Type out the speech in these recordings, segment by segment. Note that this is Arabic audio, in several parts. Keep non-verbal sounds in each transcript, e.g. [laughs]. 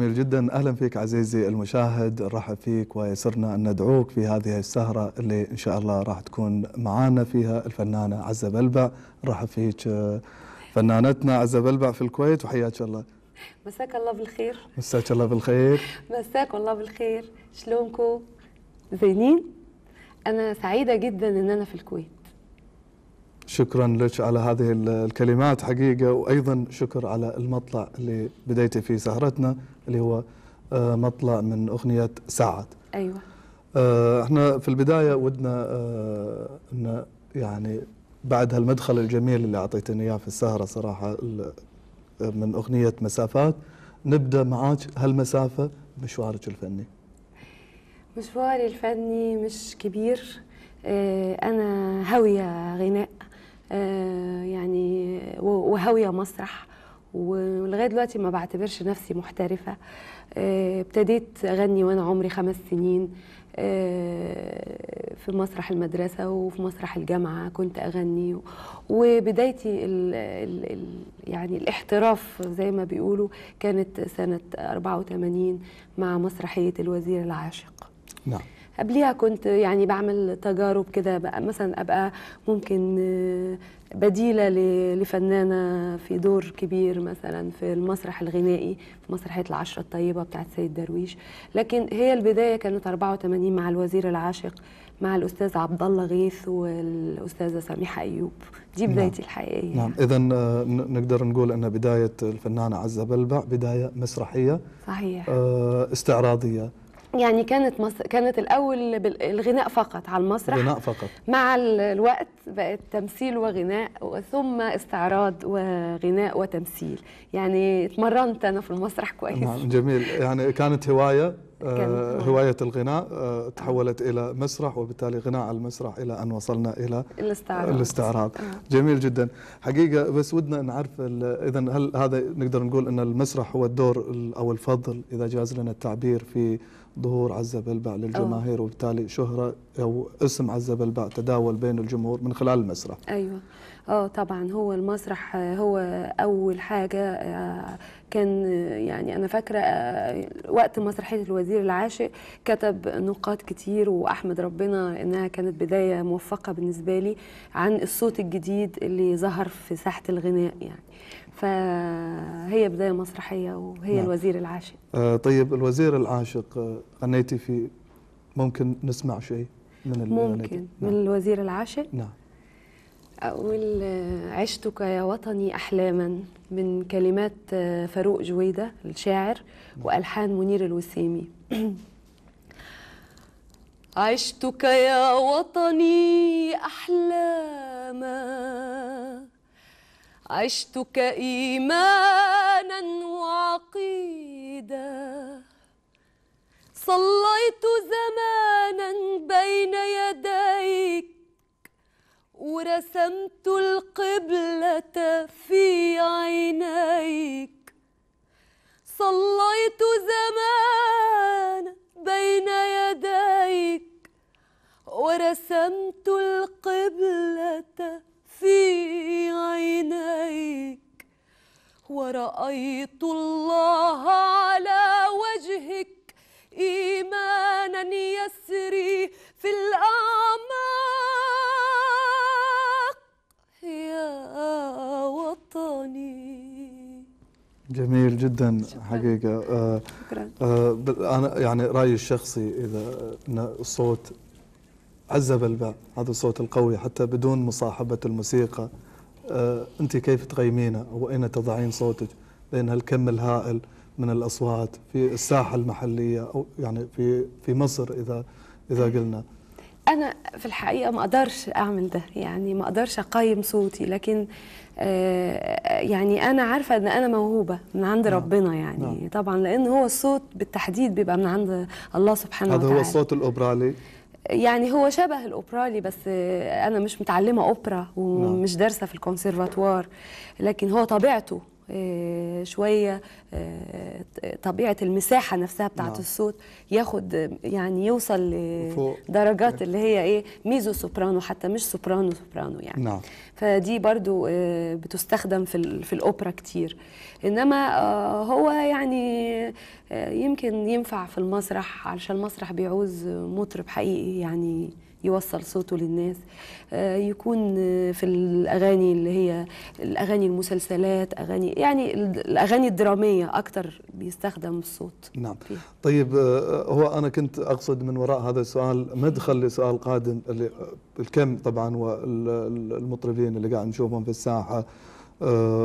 جميل جدا. أهلا فيك عزيزي المشاهد نرحب فيك ويسرنا أن ندعوك في هذه السهرة اللي إن شاء الله راح تكون معانا فيها الفنانة عزة بلبع. نرحب فيك آه، فنانتنا عزة بلبع في الكويت. وحياك الله. مساك الله بالخير. مساك الله بالخير. مساك الله بالخير. شلونكم زينين؟ أنا سعيدة جدا إن أنا في الكويت. شكرا لك على هذه ال- الكلمات حقيقة. وأيضا شكر على المطلع اللي بديتي فيه سهرتنا. اللي هو آه، مطلع من أغنية سعد. أيوه. آه، إحنا في البداية ودنا آه، إن يعني بعد هالمدخل الجميل اللي أعطيتني إياه في السهرة صراحة ال- من أغنية مسافات نبدأ معاك هالمسافة مشوارك الفني. مشواري الفني مش كبير أنا هاوية غناء يعني وهاوية مسرح. ولغاية دلوقتي ما بعتبرش نفسي محترفة. آه، ابتديت أغني وأنا عمري خمس سنين آه، في مسرح المدرسة وفي مسرح الجامعة كنت أغني. وبدايتي ال ال ال يعني الاحتراف زي ما بيقولوا كانت سنة 84 مع مسرحية الوزير العاشق. نعم. قبليها كنت يعني بعمل تجارب كده بقى مثلا أبقى ممكن آه، بديلة ل- لفنانة في دور كبير مثلا في المسرح الغنائي في مسرحية العشرة الطيبة بتاعت سيد درويش. لكن هي البداية كانت 84 مع الوزير العاشق مع الأستاذ عبد الله غيث والأستاذة سميحة أيوب. دي نعم. بدايتي الحقيقية. نعم. اذا نقدر نقول إن بداية الفنانة عزة بلبع بداية مسرحية صحيح. آه، استعراضية. يعني كانت مصر كانت الأول بال- الغناء فقط على المسرح. غناء فقط. مع ال- الوقت بقت تمثيل وغناء ثم استعراض وغناء وتمثيل. يعني اتمرنت أنا في المسرح كويس. نعم جميل. يعني كانت هواية آه، كانت هواية. الغناء آه، تحولت إلى مسرح وبالتالي غناء على المسرح إلى أن وصلنا إلى الاستعراض. الاستعراض. جميل جدا. حقيقة بس ودنا نعرف اذا هل هذا نقدر نقول أن المسرح هو الدور ال- أو الفضل إذا جاز لنا التعبير في ظهور عزه بلبع للجماهير وبالتالي شهرة أو اسم عزه بلبع تداول بين الجمهور من خلال المسرح أيوه. آه طبعا هو المسرح آه، هو أول حاجة آه، كان آه، يعني أنا فاكرة وقت مسرحية الوزير العاشق كتب نقاط كتير وأحمد ربنا إنها كانت بداية موفقة بالنسبة لي عن الصوت الجديد اللي ظهر في ساحة الغناء يعني فهي بداية مسرحية وهي نعم. الوزير العاشق آه، طيب الوزير العاشق غنيتي في ممكن نسمع شيء من؟ ممكن من نعم. الوزير العاشق نعم أقول آه، عشتك يا وطني أحلاما من كلمات آه، فاروق جويدة الشاعر وألحان منير الوسيمي [clears throat] عشتك يا وطني أحلاما عشتك إيمانا وعقيدا. صليت زمانا بين يديك ورسمت القبلة في عينيك. صليت زمان بين يديك. ورسمت القبلة في عينيك. ورأيت الله على وجهك إيمانا يسري في الأعماق يا وطني. جميل جدا حقيقة. آه شكرا. آه أنا يعني رأيي الشخصي إذا الصوت عزب الباع هذا الصوت القوي حتى بدون مصاحبة الموسيقى. آه أنت كيف تقيمينه أو أين تضعين صوتك بين هالكم الهائل من الأصوات في الساحة المحلية أو يعني في في مصر إذا إذا قلنا؟ أنا في الحقيقة ما أقدرش أعمل ده يعني ما أقدرش أقيم صوتي لكن آه، يعني أنا عارفة إن أنا موهوبة من عند نعم. ربنا يعني نعم. طبعا لأن هو الصوت بالتحديد بيبقى من عند الله سبحانه هذا وتعالى هو الصوت الأوبرالي يعني هو شبه الأوبرالي بس آه، أنا مش متعلمة أوبرا ومش دارسة في الكونسرفاتوار لكن هو طبيعته شوية آه، طبيعة المساحة نفسها بتاعت نعم. الصوت ياخد آه، يعني يوصل. لدرجات اللي هي إيه ميزو سوبرانو حتى مش سوبرانو سوبرانو يعني نعم فدي برضو آه، بتستخدم في في الأوبرا كتير إنما آه، هو يعني آه، يمكن ينفع في المسرح علشان المسرح بيعوز مطرب حقيقي يعني يوصل صوته للناس. آه، يكون آه، في الأغاني اللي هي الأغاني المسلسلات أغاني يعني ال- الأغاني الدرامية أكتر بيستخدم الصوت. نعم. فيها. طيب آه، هو أنا كنت أقصد من وراء هذا السؤال مدخل لسؤال قادم اللي الكم طبعا والمطربين اللي قاعد نشوفهم في الساحة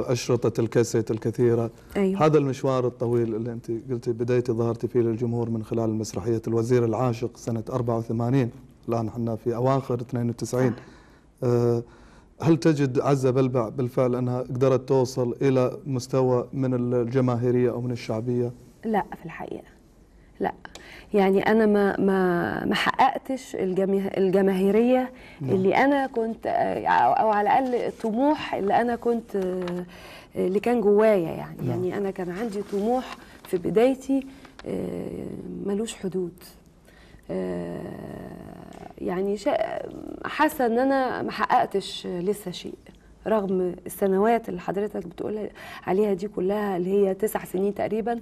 أشرطة الكاسيت الكثيرة. أيوه. هذا المشوار الطويل اللي أنت قلتي بديتي ظهرتي فيه للجمهور من خلال مسرحية الوزير العاشق سنة 84 الان إحنا في أواخر 92 صح. آه، هل تجد عزة بلبع بالفعل أنها قدرت توصل إلى مستوى من الجماهيرية أو من الشعبية؟ لا في الحقيقة لا يعني أنا ما ما ما حققتش الجماه- الجماهيرية نعم. اللي أنا كنت أو أو على الأقل الطموح اللي أنا كنت اللي كان جوايا يعني نعم. يعني أنا كان عندي طموح في بدايتي آه، ملوش حدود آه، يعني شا- حاسة إن أنا ما حققتش لسه شيء رغم السنوات اللي حضرتك بتقول عليها دي كلها اللي هي تسع سنين تقريبا.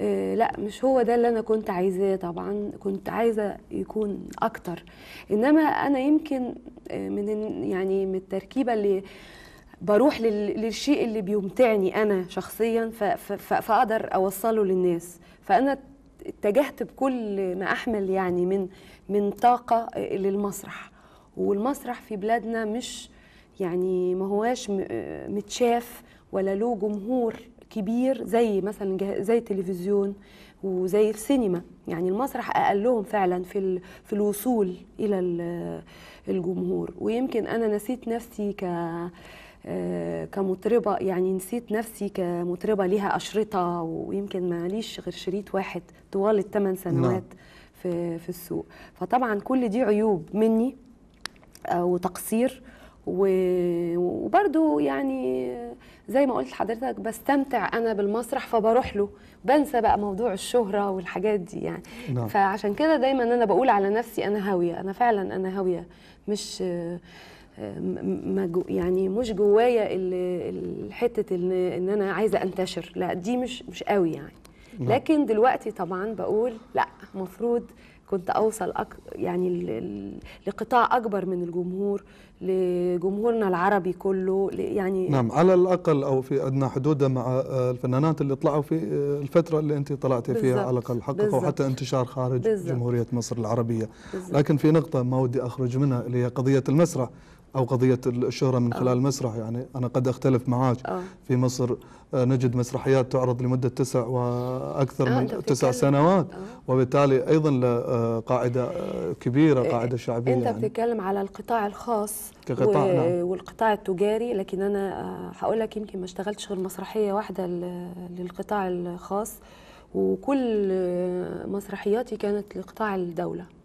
آه، لا مش هو ده اللي أنا كنت عايزاه طبعا كنت عايزة يكون أكتر. إنما أنا يمكن آه، من يعني من التركيبة اللي بروح لل- للشيء اللي بيمتعني أنا شخصيا فأقدر أوصله للناس. فأنا اتجهت بكل ما أحمل يعني من من طاقة للمسرح. والمسرح في بلادنا مش يعني ما هواش متشاف ولا له جمهور كبير زي مثلا زي التلفزيون وزي السينما. يعني المسرح أقلهم فعلا في في الوصول إلى ال- الجمهور. ويمكن أنا نسيت نفسي ك كمطربة يعني نسيت نفسي كمطربة ليها أشرطة ويمكن ماليش غير شريط واحد طوال الثمان سنوات في في السوق. فطبعا كل دي عيوب مني آه، وتقصير و- وبرضو يعني زي ما قلت لحضرتك بستمتع أنا بالمسرح فبروح له بنسى بقى موضوع الشهرة والحاجات دي يعني. نعم. فعشان كده دايما أنا بقول على نفسي أنا هاوية أنا فعلا أنا هاوية مش آه، آه، ما جو يعني مش جوايا حتة ان إن أنا عايزة أنتشر لا دي مش مش قوي يعني نعم. لكن دلوقتي طبعا بقول لا المفروض كنت أوصل أك يعني لقطاع أكبر من الجمهور لجمهورنا العربي كله يعني نعم على الأقل أو في ادنى حدوده مع الفنانات اللي طلعوا في الفترة اللي أنت طلعتي فيها. على الأقل حققوا. حتى انتشار خارج. جمهورية مصر العربية. لكن في نقطة ما ودي أخرج منها اللي هي قضية المسرح أو قضية الشهرة من خلال المسرح يعني أنا قد أختلف معاك آه في مصر آه، نجد مسرحيات تعرض لمدة تسع وأكثر آه، من أنت تسع سنوات آه. وبالتالي آه، قاعدة آه، كبيرة قاعدة شعبية أنت يعني. بتتكلم على القطاع الخاص كقطاع، و... نعم. والقطاع التجاري لكن آه، هقول لك يمكن ما اشتغلتش غير مسرحية واحدة ل- للقطاع الخاص وكل آه، مسرحياتي كانت لقطاع الدولة نعم.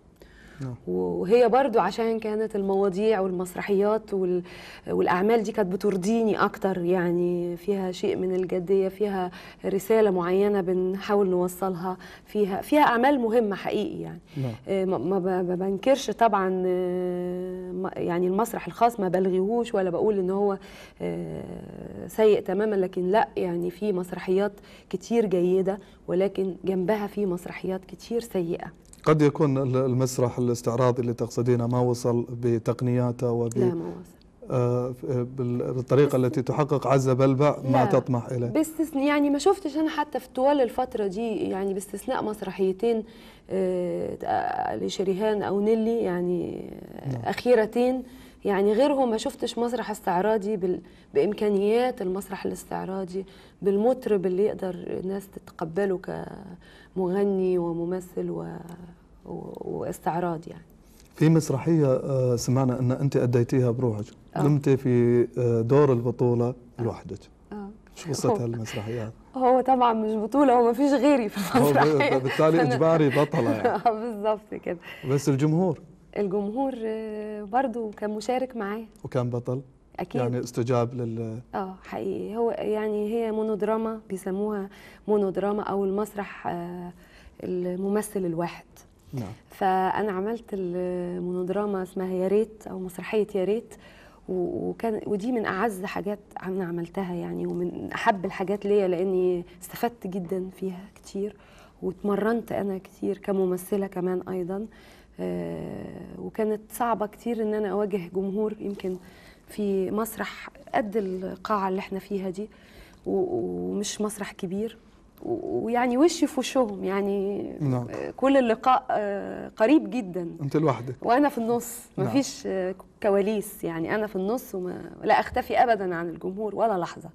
وهي برضو عشان كانت المواضيع والمسرحيات وال... والأعمال دي كانت بترضيني أكتر يعني فيها شيء من الجدية فيها رسالة معينة بنحاول نوصلها فيها فيها أعمال مهمة حقيقي يعني. نعم. آه، ما ما بنكرش طبعا آه، يعني المسرح الخاص ما بلغيهوش ولا بقول إن هو آه، سيء تماما لكن لأ يعني في مسرحيات كتير جيدة ولكن جنبها في مسرحيات كتير سيئة. قد يكون ال- المسرح الاستعراضي اللي تقصدينه ما وصل بتقنياته وب لا ما وصل آه، ف- بال- بالطريقة التي تحقق عز بلبع ما لا. تطمح إليه باستثناء يعني ما شفتش أنا حتى في طوال الفترة دي يعني باستثناء مسرحيتين آه، آه، لشريهان أو نيلي يعني آه، نعم. أخيرتين يعني غيرهم ما شفتش مسرح استعراضي بال... بإمكانيات المسرح الاستعراضي بالمطرب اللي يقدر الناس تتقبله كمغني وممثل و... و... واستعراض يعني. في مسرحية آه، سمعنا إن أنت أديتيها بروحك. آه. قمت في آه، دور البطولة لوحدك. آه. شو قصه هالمسرحيات هو طبعا مش بطولة هو ما فيش غيري في ب- بالتالي [laughs] إجباري بطلة يعني. [laughs] آه، بالظبط كده. بس الجمهور؟ الجمهور آه، برضو كان مشارك معاه. وكان بطل. أكيد. يعني استجاب لل آه حقيقي. هو يعني هي مونودراما بيسموها مونودراما أو المسرح آه، الممثل الواحد. نعم. فأنا عملت المونودراما اسمها يا ريت أو مسرحية يا ريت وكان ودي من أعز حاجات أنا عملتها يعني ومن أحب الحاجات ليا لأني استفدت جدا فيها كتير واتمرنت أنا كتير كممثلة كمان أيضا. وكانت صعبة كتير إن أنا أواجه جمهور يمكن في مسرح قد القاعة اللي إحنا فيها دي ومش مسرح كبير ويعني وشي في وشهم؟ يعني نعم. آه، كل اللقاء آه، قريب جدا. أنت لوحدك. وأنا في النص. نعم. مفيش آه، كواليس يعني أنا في النص وما لا أختفي ابدا عن الجمهور ولا لحظة.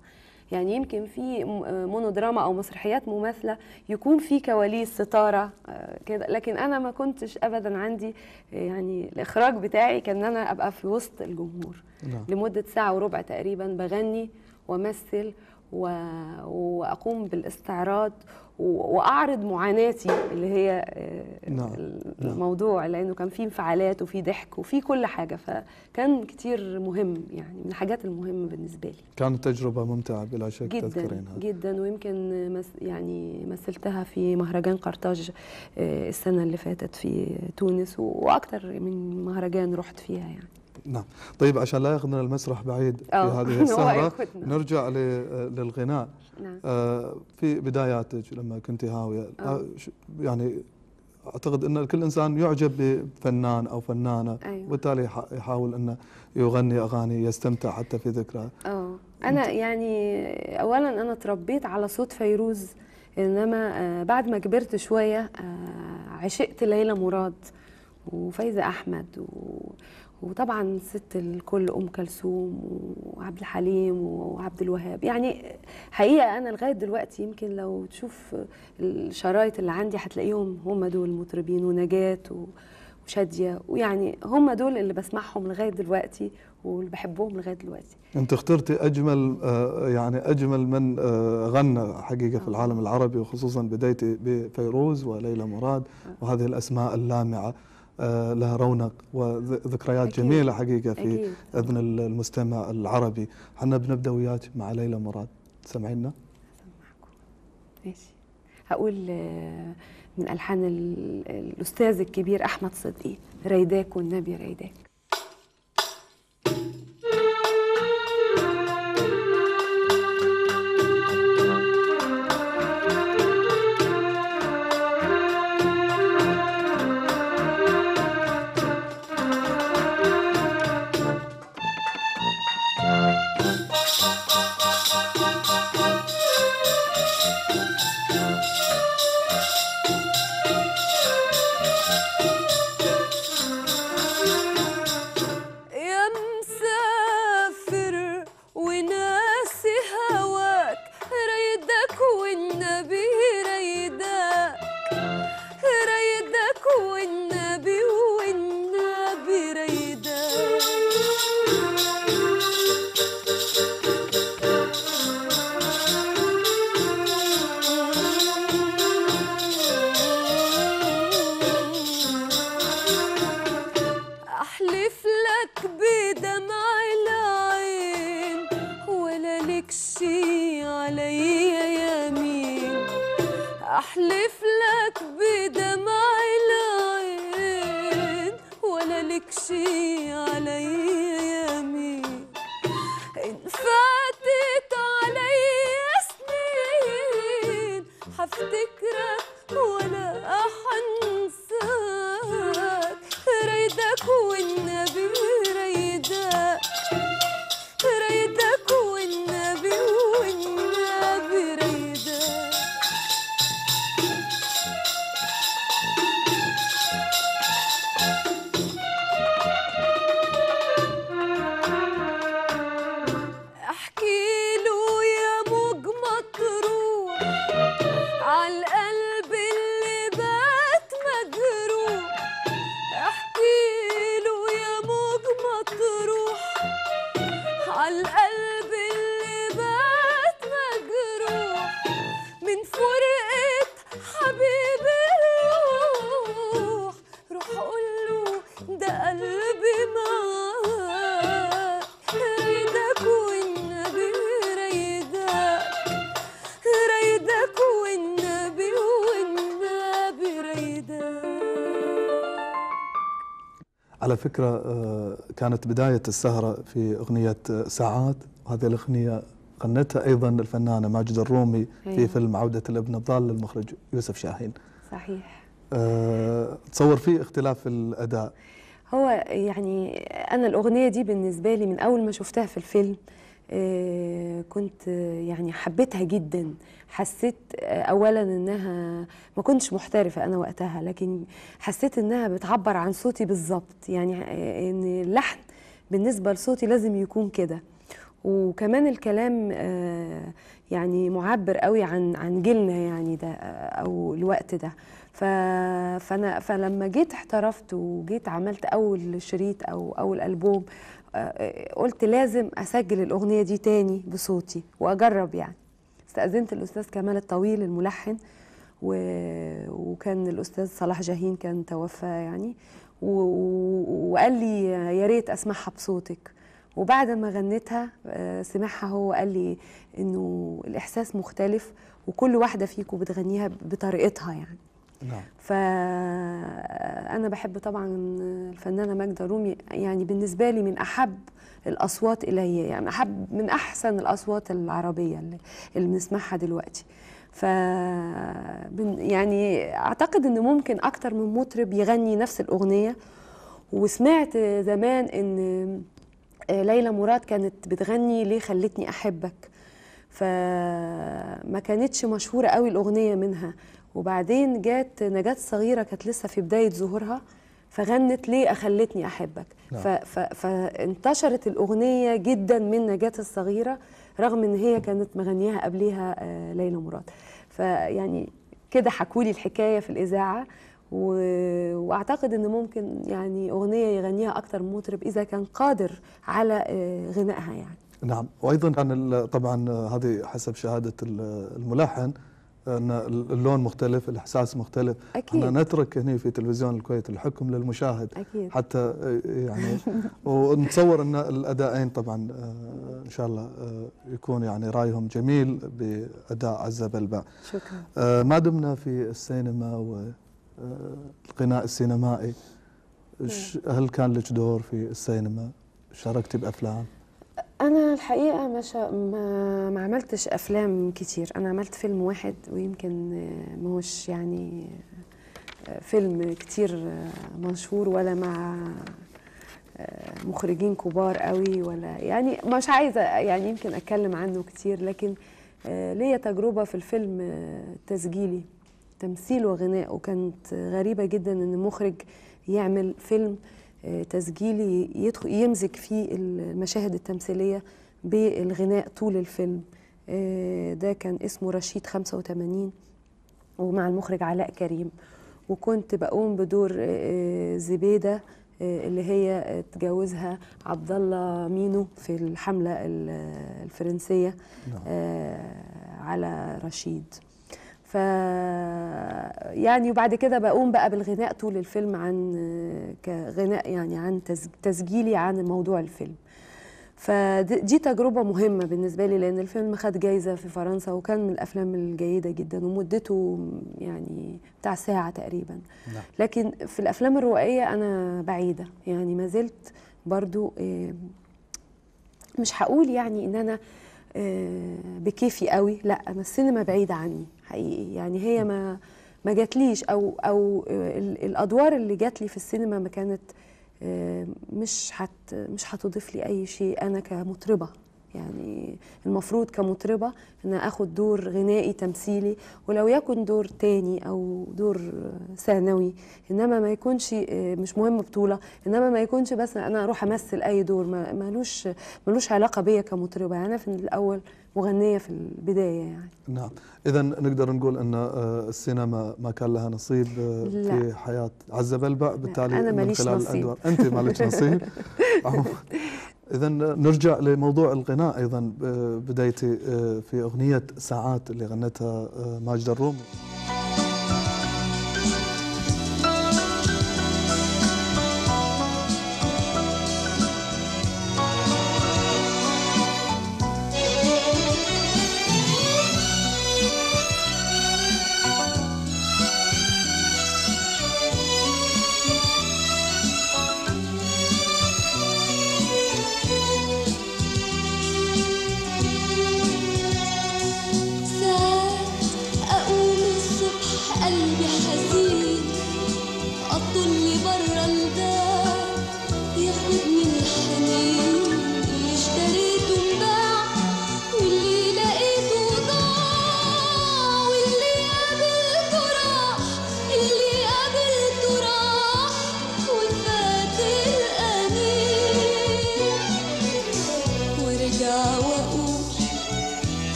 يعني يمكن في م- آه، مونودراما أو مسرحيات مماثلة يكون في كواليس ستارة آه، كده لكن أنا ما كنتش ابدا عندي آه، يعني الإخراج بتاعي كان إن أنا أبقى في وسط الجمهور نعم لمدة ساعة وربع تقريبا بغني وأمثل و... وأقوم بالإستعراض. وأعرض معاناتي اللي هي آه، نعم، نعم. الموضوع لأنه كان فيه انفعالات وفي ضحك وفي كل حاجة فكان كتير مهم يعني من الحاجات المهمة بالنسبة لي. كانت تجربة ممتعة بلا شك جدا تذكرينها. جدا ويمكن يعني مثلتها في مهرجان قرطاج آه، السنة اللي فاتت في تونس وأكثر من مهرجان رحت فيها يعني. نعم طيب عشان لا ياخذنا المسرح بعيد في هذه [laughs] ياخدنا. نرجع للغناء نعم آه، في بداياتك لما كنت هاوية آه. يعني أعتقد إن كل إنسان يعجب بفنان أو فنانة أيوة. وبالتالي يح- يحاول إنه يغني أغاني يستمتع حتى في ذكرى آه أنا يعني اولا أنا اتربيت على صوت فيروز إنما آه، بعد ما كبرت شوية آه، عشقت ليلى مراد وفايزة أحمد و وطبعا ست الكل أم كلثوم وعبد الحليم وعبد الوهاب. يعني حقيقة أنا لغاية دلوقتي يمكن لو تشوف الشرايط اللي عندي هتلاقيهم هم دول المطربين ونجاة و- وشادية. ويعني هم دول اللي بسمعهم لغاية دلوقتي واللي بحبهم لغاية دلوقتي. أنت اخترتي أجمل آه، يعني أجمل من آه، غنى حقيقة في العالم العربي وخصوصا بديتي بفيروز وليلى مراد وهذه الأسماء اللامعة. آه، لها رونق وذكريات أكيد. جميلة حقيقة في أكيد. أذن المستمع العربي. إحنا بنبدأ وياك مع ليلى مراد. سمعينا ماشي. هقول آه، من ألحان ال- الأستاذ الكبير أحمد صدقي ريداك والنبي ريداك أحلف كانت بداية السهرة في أغنية ساعات. وهذه الأغنية غنتها أيضا الفنانة ماجد الرومي في أيوة. فيلم عودة الابن الضال للمخرج يوسف شاهين. صحيح. آه، تصور في اختلاف الأداء. هو يعني أنا الأغنية دي بالنسبة لي من أول ما شفتها في الفيلم كنت آه، يعني حبيتها جدا. حسيت آه، اولا إنها ما كنتش محترفة أنا وقتها لكن حسيت إنها بتعبر عن صوتي بالظبط. يعني آه، إن اللحن بالنسبة لصوتي لازم يكون كده. وكمان الكلام آه، يعني معبر قوي عن عن جيلنا يعني ده آه، أو الوقت ده. فأنا فلما جيت احترفت وجيت عملت أول شريط أو أول ألبوم آه، قلت لازم أسجل الأغنية دي تاني بصوتي وأجرب يعني استأذنت الأستاذ كمال الطويل الملحن و... وكان الأستاذ صلاح جاهين كان توفى يعني. و... وقال لي يا ريت أسمعها بصوتك وبعد ما غنيتها آه، سمعها هو قال لي إنه الإحساس مختلف وكل واحدة فيكم بتغنيها بطريقتها يعني. نعم. فأنا بحب طبعا الفنانة ماجدة رومي يعني بالنسبة لي من أحب الأصوات إلي يعني أحب من أحسن الأصوات العربية اللي, اللي بنسمعها دلوقتي. ف يعني أعتقد إن ممكن أكتر من مطرب يغني نفس الأغنية. وسمعت زمان إن ليلى مراد كانت بتغني ليه خلتني أحبك فما كانتش مشهورة قوي الأغنية منها. وبعدين جات نجاة الصغيرة كانت لسه في بداية ظهورها فغنت ليه أخلتني أحبك نعم. ف ف فانتشرت الأغنية جدا من نجاة الصغيرة رغم إن هي كانت مغنياها قبليها آه، ليلى مراد. فيعني كده حكولي الحكاية في الإذاعة. و... وأعتقد إن ممكن يعني أغنية يغنيها أكتر من مطرب إذا كان قادر على آه، غنائها يعني. نعم. وأيضا كان ال- طبعا هذه حسب شهادة ال- الملحن أن اللون مختلف الإحساس مختلف. أكيد. إحنا نترك هنا في تلفزيون الكويت الحكم للمشاهد. أكيد. حتى يعني ونتصور أن الادائين طبعا آه، إن شاء الله آه، يكون يعني رأيهم جميل بأداء عزه بلبع شكرا. آه، ما دمنا في السينما والغناء السينمائي. هل كان لك دور في السينما؟ شاركتي بأفلام؟ أنا الحقيقة ما شا... ما ما عملتش أفلام كتير. أنا عملت فيلم واحد ويمكن ماهوش يعني آه، فيلم كتير آه، مشهور ولا مع آه، مخرجين كبار قوي ولا يعني مش عايزة يعني يمكن أتكلم عنه كتير لكن ليا تجربة في الفيلم آه، تسجيلي. تمثيل وغناء وكانت غريبة جدا إن مخرج يعمل فيلم آه، تسجيلي يدخل يمزج فيه المشاهد التمثيلية بالغناء طول الفيلم. آه، ده كان اسمه رشيد 85 ومع المخرج علاء كريم. وكنت بقوم بدور آه، زبيدة اللي هي اتجوزها عبد الله مينو في الحملة ال- الفرنسية نعم. على رشيد. ف يعني وبعد كده بقوم بقى بالغناء طول الفيلم عن كغناء يعني عن تسج- تسجيلي عن موضوع الفيلم. فدي تجربة مهمة بالنسبة لي لأن الفيلم خد جايزة في فرنسا وكان من الأفلام الجيدة جدا ومدته يعني بتاع ساعة تقريبا. نعم. لكن في الأفلام الروائية أنا بعيدة. يعني ما زلت برضو آه، مش هقول يعني إن أنا آه، بكيفي قوي لأ أنا السينما بعيدة عني. حقيقي. يعني هي ما ما جاتليش أو أو آه، ال- الأدوار اللي جات لي في السينما ما كانت آه، مش هت مش هتضيف لي أي شيء أنا كمطربة. يعني المفروض كمطربة إن آخد دور غنائي تمثيلي ولو يكن دور تاني أو دور ثانوي إنما ما يكونش آه، مش مهم بطولة إنما ما يكونش بس أنا أروح أمثل أي دور ملوش ملوش علاقة بيا كمطربة. يعني أنا في الأول مغنية في البداية يعني. نعم. اذا نقدر نقول إن آه، السينما ما كان لها نصيب آه، لا. في حياة عزه بلبع بالتالي أنا من ماليش خلال نصيب. الأدوار. أنت مالك نصيب. [laughs] إذا نرجع لموضوع الغناء أيضا آه، بدايتي آه، في أغنية ساعات اللي غنتها آه، ماجدة الرومي.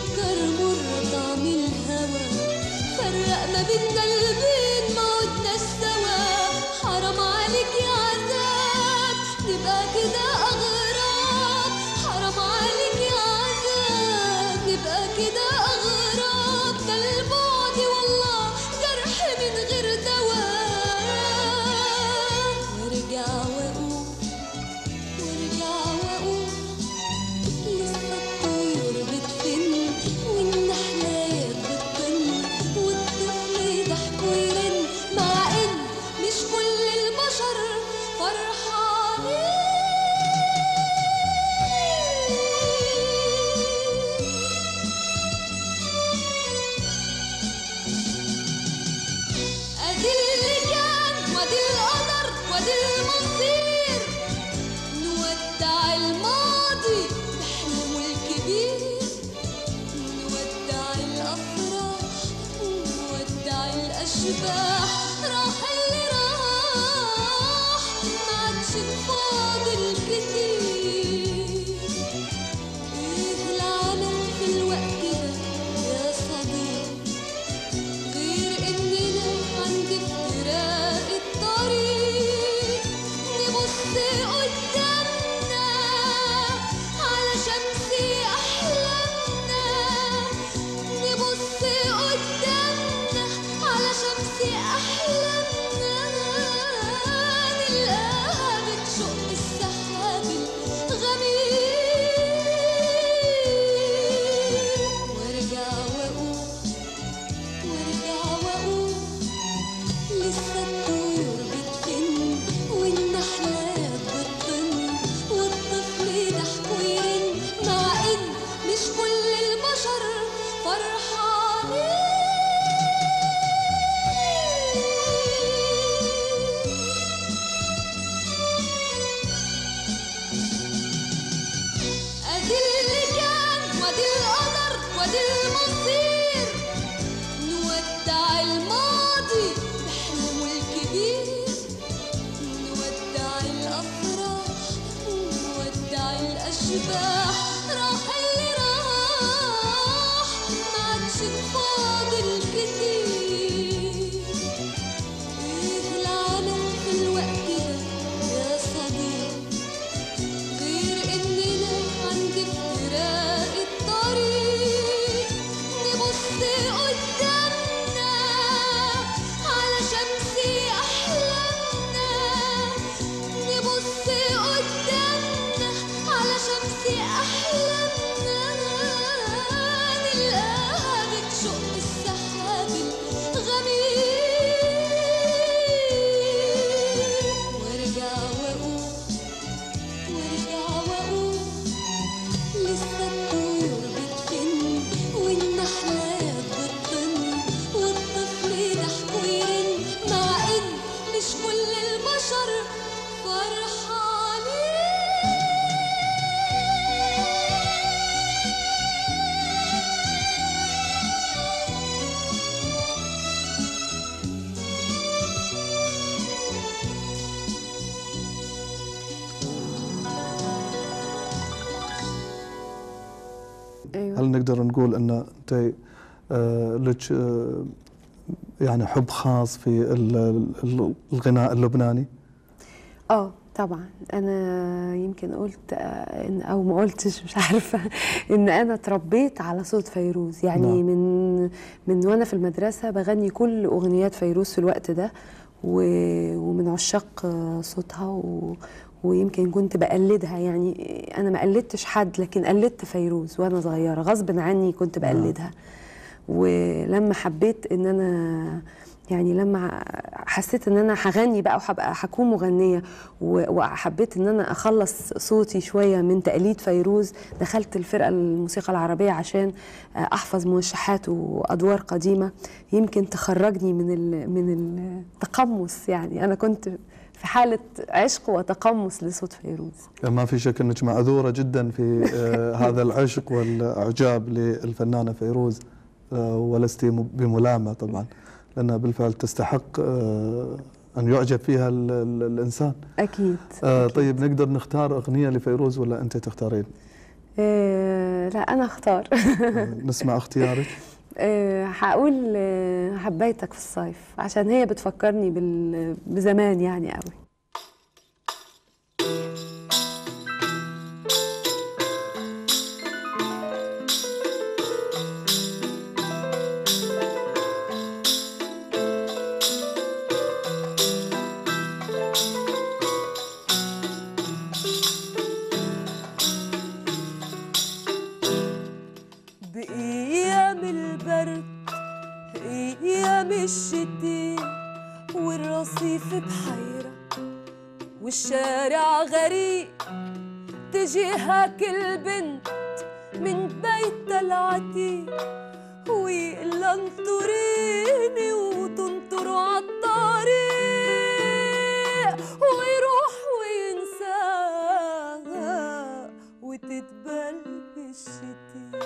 سكر مرة طعم الهوى فرق ما بين قلبي انت آه، لك آه، يعني حب خاص في ال- ال- الغناء اللبناني؟ آه طبعا أنا يمكن قلت آه، إن أو ما قلتش مش عارفة [laughs] إن أنا اتربيت على صوت فيروز يعني نعم. من من وأنا في المدرسة بغني كل أغنيات فيروز في الوقت ده ومن عشاق صوتها و ويمكن كنت بقلدها يعني أنا ما قلدتش حد لكن قلدت فيروز وأنا صغيرة غصب عني كنت بقلدها. ولما حبيت إن أنا يعني لما حسيت إن أنا هغني بقى وهبقى هكون مغنية وحبيت إن أنا أخلص صوتي شوية من تقليد فيروز دخلت الفرقة الموسيقى العربية عشان أحفظ موشحات وأدوار قديمة. يمكن تخرجني من ال- من التقمص يعني. أنا كنت في حالة عشق وتقمص لصوت فيروز ما في شك أنك معذورة جدا في آه، [laughs] هذا العشق والإعجاب للفنانة فيروز آه، ولست بملامة طبعا لأنها بالفعل تستحق آه، أن يعجب فيها ال- ال- الإنسان. أكيد آه، طيب نقدر نختار أغنية لفيروز ولا أنت تختارين؟ آه لا أنا أختار آه، نسمع اختيارك. [laughs] آه، هقول آه، حبيتك في الصيف عشان هي بتفكرني بزمان يعني قوي. city.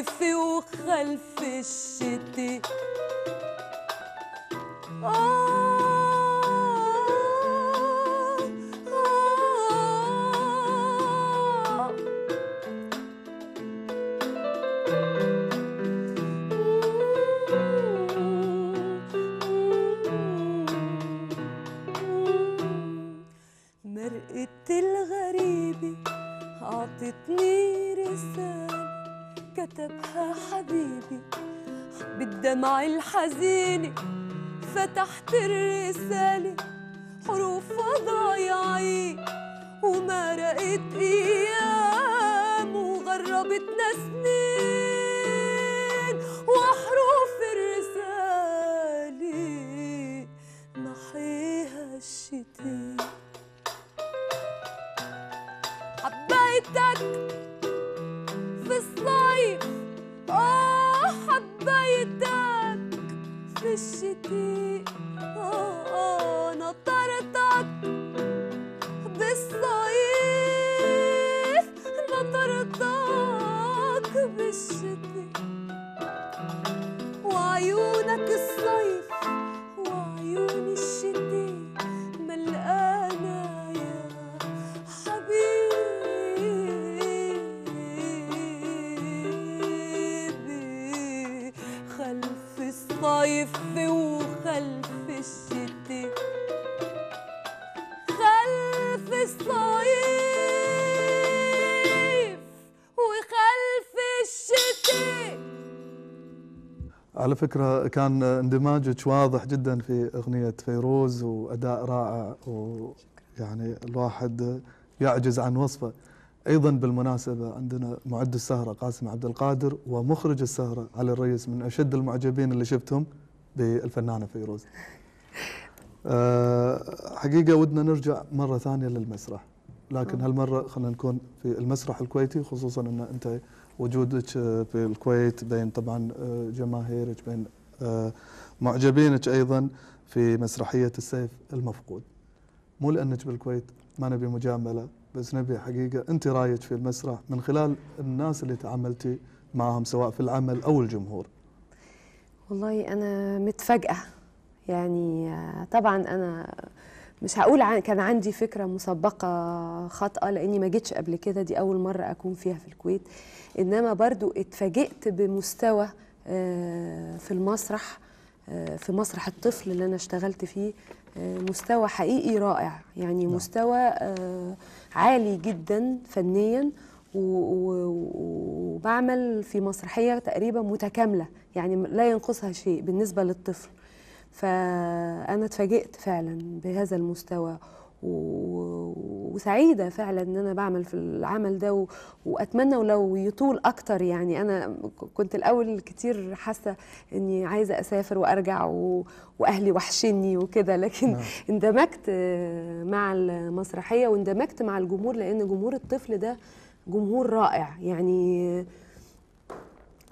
الصيف وخلف الشتاء तेरे على فكرة كان اندماجك واضح جدا في أغنية فيروز وأداء رائع ويعني الواحد يعجز عن وصفه. أيضا بالمناسبة عندنا معد السهرة قاسم عبد القادر ومخرج السهرة علي الرئيس من أشد المعجبين اللي شفتهم بالفنانة فيروز. آه، حقيقة ودنا نرجع مرة ثانية للمسرح لكن هالمرة خلينا نكون في المسرح الكويتي خصوصا أن أنت وجودك آه، في الكويت بين طبعا آه، جماهيرك بين آه، معجبينك أيضا في مسرحية السيف المفقود. مو لأنك بالكويت ما نبي مجاملة بس نبي حقيقة أنت رأيك في المسرح من خلال الناس اللي تعاملتي معهم سواء في العمل أو الجمهور. والله أنا متفاجئة. يعني طبعا أنا مش هقول عن كان عندي فكرة مسبقة خاطئة لأني ما جيتش قبل كده دي أول مرة أكون فيها في الكويت. إنما برضو اتفاجئت بمستوى آه، في المسرح آه، في مسرح الطفل اللي أنا اشتغلت فيه آه، مستوى حقيقي رائع. يعني مستوى آه، عالي جدا فنيا وبعمل في مسرحية تقريبا متكاملة. يعني لا ينقصها شيء بالنسبة للطفل. فأنا اتفاجئت فعلا بهذا المستوى وسعيدة فعلا إن أنا بعمل في العمل ده. وأتمنى ولو يطول أكتر يعني أنا كنت الأول كتير حاسة إني عايزة أسافر وأرجع و... وأهلي وحشني وكده لكن نعم. اندمجت آه، مع المسرحية واندمجت مع الجمهور لأن جمهور الطفل ده جمهور رائع يعني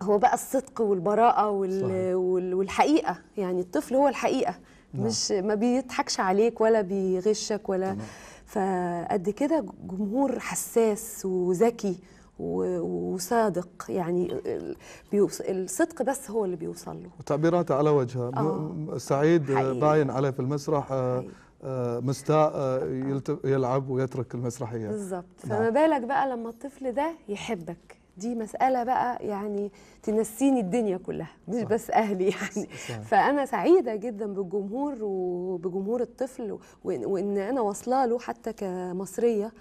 هو بقى الصدق والبراءة وال... صحيح. وال... والحقيقة يعني الطفل هو الحقيقة نعم. مش ما بيضحكش عليك ولا بيغشك ولا تمام. فقد كده جمهور حساس وذكي و... وصادق يعني ال- بيوص... الصدق بس هو اللي بيوصل له وتعبيراته على وجهه م- آه. سعيد حقيقي. باين عليه في المسرح آه، حقيقي. آه، مستاء آه، يلت- يلعب ويترك المسرحية بالظبط نعم. فما بالك بقى لما الطفل ده يحبك دي مسألة بقى يعني تنسيني الدنيا كلها مش صح. بس أهلي [laughs] يعني صحيح. فأنا سعيدة جدا بالجمهور وبجمهور الطفل وإن, أنا واصلة له حتى كمصرية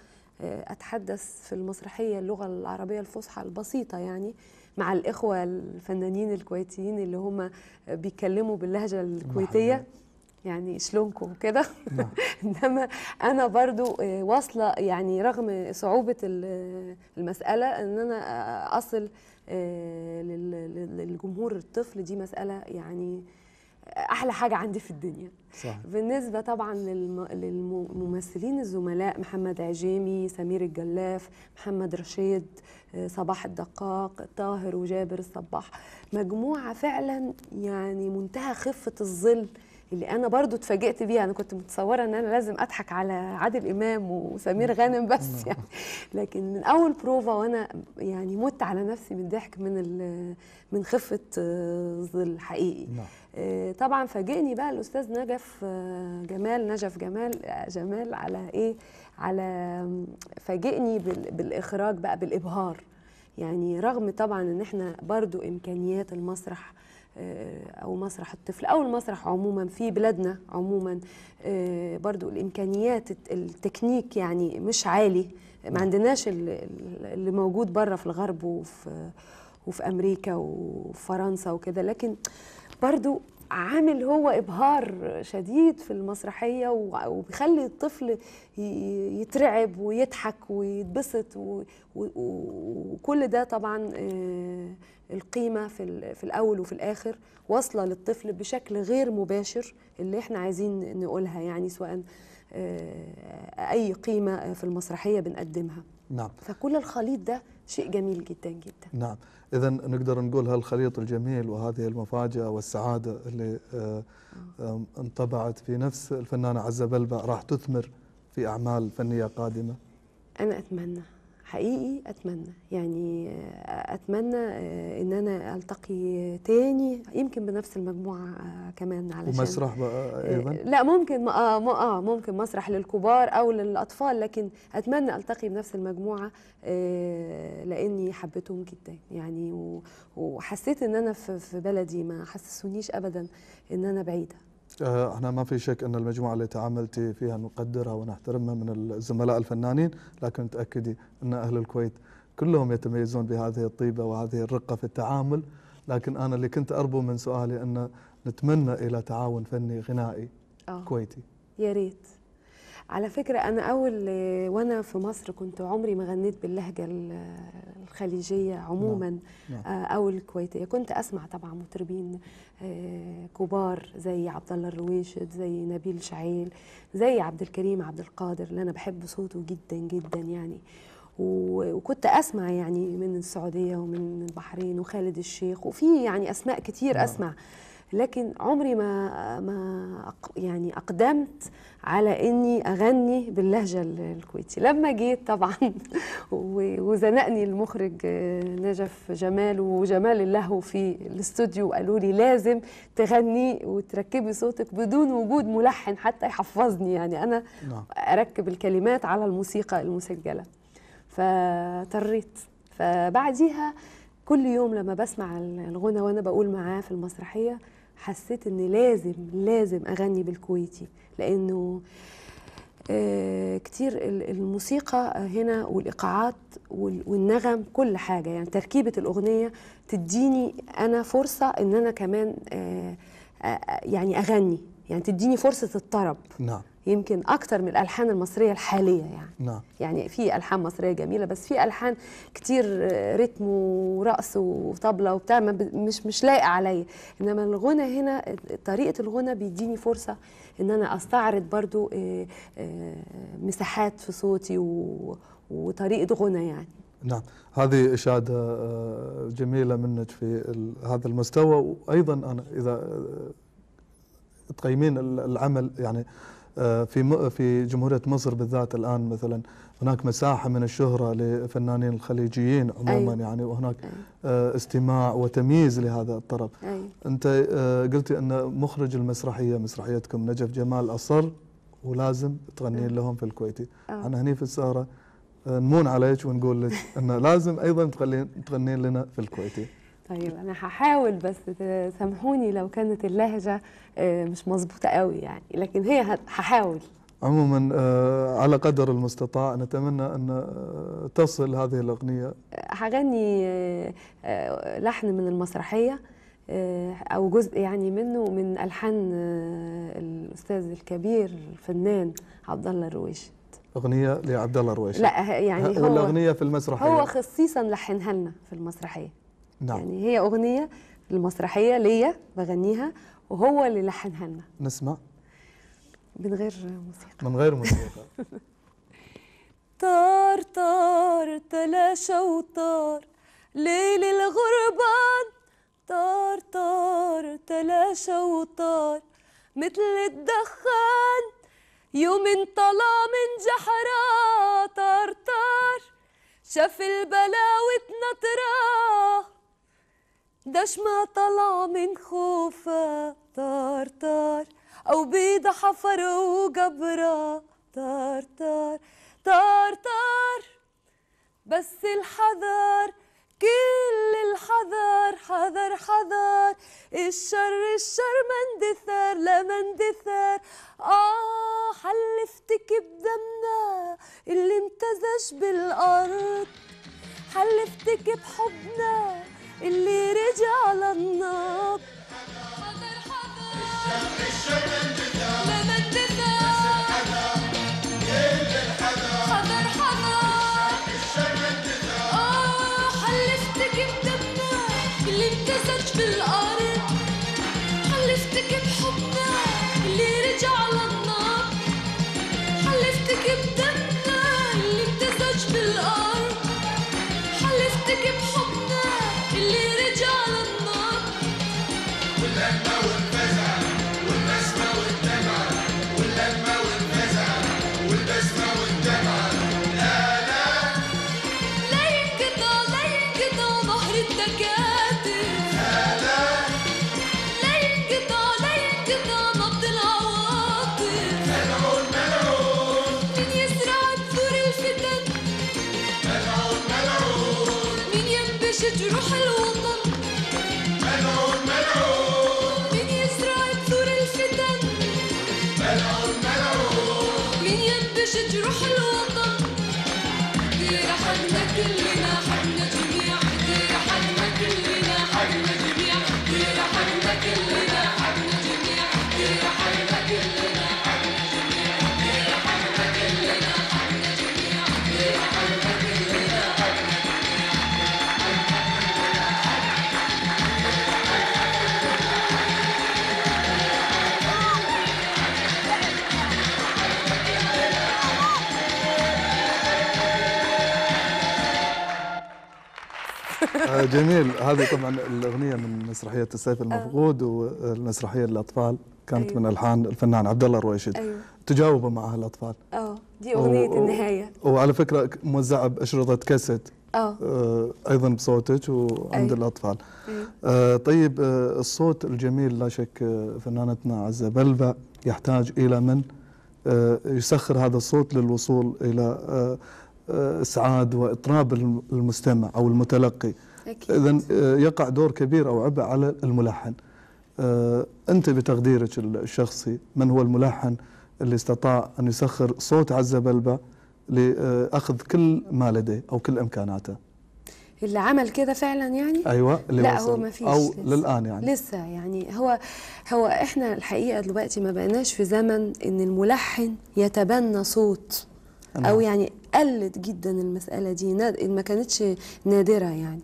آه، أتحدث في المسرحية اللغة العربية الفصحى البسيطة يعني مع الإخوة الفنانين الكويتيين اللي هم بيتكلموا باللهجة الكويتية يعني شلونكم كده نعم. [laughs] إنما أنا برضو آه، واصلة يعني رغم صعوبة ال- المسألة إن أنا آه، أصل آه، لل- لل- للجمهور الطفل دي مسألة يعني أحلى حاجة عندي في الدنيا. صح بالنسبة طبعا للم- للممثلين الزملاء محمد عجيمي سمير الجلاف محمد رشيد صباح الدقاق طاهر وجابر الصباح. مجموعة فعلا يعني منتهى خفة الظل اللي أنا برضو اتفاجئت بيها. أنا كنت متصورة إن أنا لازم أضحك على عادل إمام وسمير غانم بس يعني. لكن من أول بروفا وأنا يعني مت على نفسي من الضحك من ال- من خفة آه، الظل حقيقي. نعم. آه، طبعا فاجئني بقى الأستاذ نجف آه، جمال نجف جمال جمال على إيه؟ على فاجئني بال- بالإخراج بقى بالإبهار. يعني رغم طبعا إن إحنا برضو إمكانيات المسرح أو مسرح الطفل أو المسرح عموما في بلادنا عموما آه، برضو الإمكانيات الت- التكنيك يعني مش عالي. ما عندناش ال- ال- اللي موجود بره في الغرب وفي وفي أمريكا وفرنسا وكده. لكن برضو عامل هو إبهار شديد في المسرحية وبيخلي الطفل يترعب ويضحك ويتبسط وكل ده طبعا آه، القيمة في في الأول وفي الآخر واصلة للطفل بشكل غير مباشر اللي إحنا عايزين نقولها يعني سواء آه، أي قيمة في المسرحية بنقدمها. نعم. فكل الخليط ده شيء جميل جدا جدا. نعم. اذا نقدر نقول هالخليط الجميل وهذه المفاجأة والسعادة اللي آه، انطبعت في نفس الفنانة عزة بلبع راح تثمر في أعمال فنية قادمة. أنا أتمنى. حقيقي أتمنى. يعني أتمنى آه، إن أنا ألتقي تاني يمكن بنفس المجموعة آه، كمان علشان ومسرح بقى أيضا؟ آه، لا ممكن آه ممكن مسرح للكبار أو للأطفال لكن أتمنى ألتقي بنفس المجموعة لأني حبيتهم جدا. يعني وحسيت إن أنا في بلدي ما حسسونيش ابدا إن أنا بعيدة. إحنا ما في شك ان المجموعة اللي تعاملتي فيها نقدرها ونحترمها من الزملاء الفنانين لكن تأكدي ان أهل الكويت كلهم يتميزون بهذه الطيبة وهذه الرقة في التعامل. لكن أنا اللي كنت اربو من سؤالي ان نتمنى إلى تعاون فني غنائي آه. كويتي. يا ريت. على فكرة أنا أول وأنا في مصر كنت عمري ما غنيت باللهجة ال- الخليجية عموما نعم. آه، أو الكويتية كنت أسمع طبعا مطربين آه، كبار زي عبد الله الرويشد زي نبيل شعيل زي عبد الكريم عبد القادر اللي أنا بحب صوته جدا جدا يعني وكنت أسمع يعني من السعودية ومن البحرين وخالد الشيخ وفي يعني أسماء كتير نعم. لكن عمري ما ما يعني أقدمت على إني أغني باللهجة ال- الكويتي لما جيت طبعا [laughs] وزنقني المخرج آه، نجف جمال وجمال اللهو في الاستوديو وقالوا لي لازم تغني وتركبي صوتك بدون وجود ملحن حتى يحفظني. يعني أنا نعم. أركب الكلمات على الموسيقى المسجلة. فاضطريت. فبعديها كل يوم لما بسمع الغنى وأنا بقول معاه في المسرحية حسيت ان لازم لازم أغني بالكويتي لأنه آه، كتير ال- الموسيقى هنا والإيقاعات وال- والنغم كل حاجة. يعني تركيبة الأغنية تديني أنا فرصة إن أنا كمان آه، يعني أغني. يعني تديني فرصة الطرب. نعم. يمكن أكتر من الألحان المصرية الحالية يعني. نعم. يعني في ألحان مصرية جميلة بس في ألحان كتير رتم ورقص وطبلة وبتاع مش مش لايقة عليا. إنما الغنى هنا طريقة الغنى بيديني فرصة إن أنا أستعرض برضو آه، آه، مساحات في صوتي وطريقة غنى يعني. نعم. هذه إشادة آه، جميلة منك في هذا المستوى. وأيضا أنا إذا تقيمين ال- العمل يعني في م- في جمهورية مصر بالذات الآن مثلا هناك مساحة من الشهرة لفنانين الخليجيين عموما أيوة. يعني وهناك أيوة. آه، استماع وتمييز لهذا الطرب أيوة. أنت آه، قلتي أن مخرج المسرحية مسرحيتكم نجف جمال أصر ولازم تغنين لهم في الكويتي آه. أنا هني في السهرة آه، نمون عليك ونقول لك أن لازم تغنين تغنين لنا في الكويتي طيب أنا هحاول بس تسامحوني لو كانت اللهجة آه، مش مظبوطة قوي يعني لكن هي هحاول. عموما آه، على قدر المستطاع نتمنى أن آه، تصل هذه الأغنية. هغني لحن من المسرحية آه، أو جزء يعني منه من ألحان آه، الأستاذ الكبير الفنان عبد الله الرويشد أغنية لعبد الله رويش لا يعني هو أغنية في المسرحية. هو خصيصا لحنها لنا في المسرحية. نعم. يعني هي أغنية المسرحية ليا بغنيها وهو اللي لحنها لنا نسمع. من غير موسيقى. من غير موسيقى. [laughs] طار طار تلاشى وطار ليل الغربان. طار طار تلاشى وطار مثل الدخان. يوم طلع من جحراه طار طار. شاف البلاوي تنطراه دش ما طلع من خوفه طار طار أو بيده حفر وقبره طار طار طار طار. بس الحذر كل الحذر حذر حذر. الشر الشر ما اندثر لا ما اندثر. آه حلفتك بدمنا اللي امتزج بالأرض. حلفتك بحبنا جميل. هذه طبعا الأغنية من مسرحية السيف المفقود والمسرحية للاطفال كانت أيوة. من ألحان الفنان عبد الله الرويشد أيوه. تجاوبوا معها الأطفال. آه. دي أغنية و- النهاية. وعلى فكرة موزعة بأشرطة كاسيت. آه. آه، أيضا بصوتك وعند أيوة. الأطفال. أيوة. آه، طيب آه، الصوت الجميل لا شك آه، فنانتنا عزة بلبع يحتاج إلى من آه، يسخر هذا الصوت للوصول إلى آه، آه، إسعاد وإطراب الم- المستمع أو المتلقي. إذا يقع دور كبير أو عبء على الملحن آه، أنت بتقديرك الشخصي من هو الملحن اللي استطاع أن يسخر صوت عزة بلبع لأخذ كل ما لديه أو كل إمكاناته اللي عمل كده فعلا يعني أيوه اللي لا وصل. هو ما فيش أو لسه. للآن يعني لسه يعني هو هو إحنا الحقيقة دلوقتي ما بقيناش في زمن إن الملحن يتبنى صوت أو نعم. يعني قلت جدا المسألة دي ما كانتش نادرة يعني